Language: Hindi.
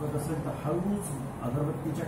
प्रदर्शन असेल अगरबत्ती अगरबत्तीच्या